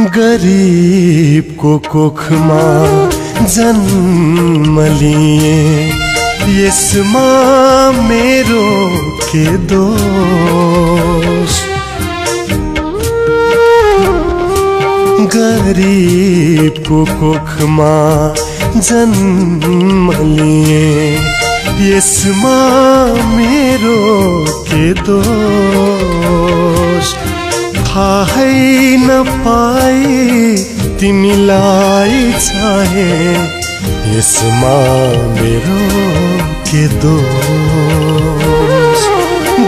गरिबको कोखमा जन्म लिए। यसमा मेरो के दोष। गरिबको कोखमा जन्म लिए। यसमा मेरो के दोष। थाहै नपाए तिमीलाई चाहे। यसमा मेरो के दोष?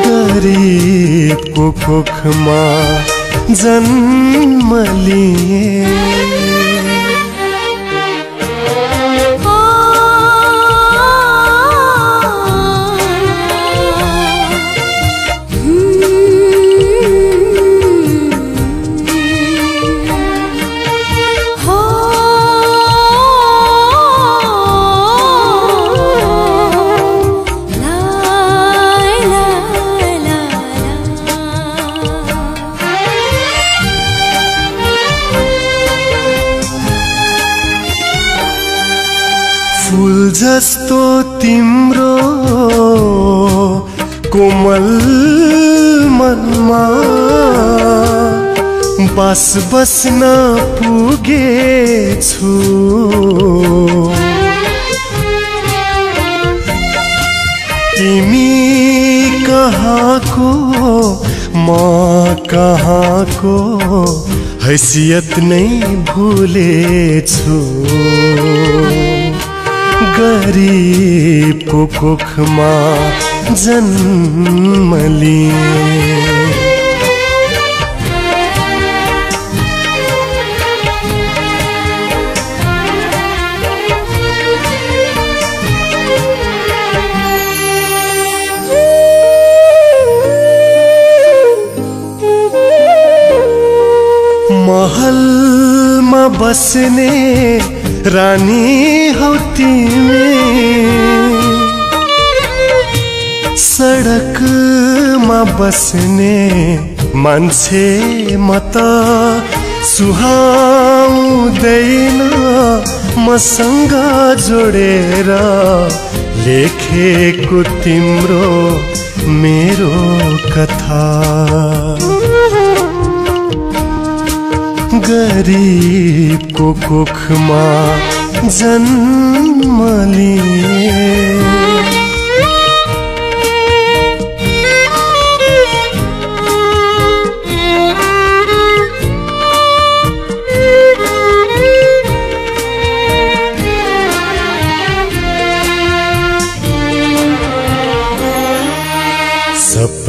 गरिबको कोखमा जन्म लिए। फुल जस्तो तिम्रो कोमल मनमा बस बस्न पुगेछु। तिमी कहाँको म कहाँको हैसियत नै भुलेछु। गरिबको कोखमा जन्म लिए बस्ने रानी हौ तिमी। सडकमा बस्ने मान्छे म त सुहाउँदैन मसँग जोडेर लेखेको तिम्रो मेरो कथा। गरिबको कोखमा जन्म लिए।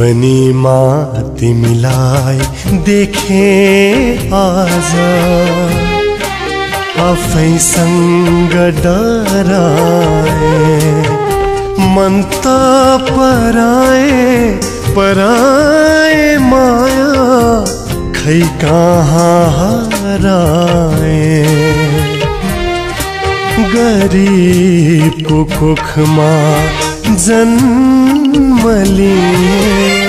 सपनीमा तिमीलाई देखे आज। आफैसँग डराए मन त पराए पराए माया खै कहाँ हराए। गरिबको कोखमा जन्म लिए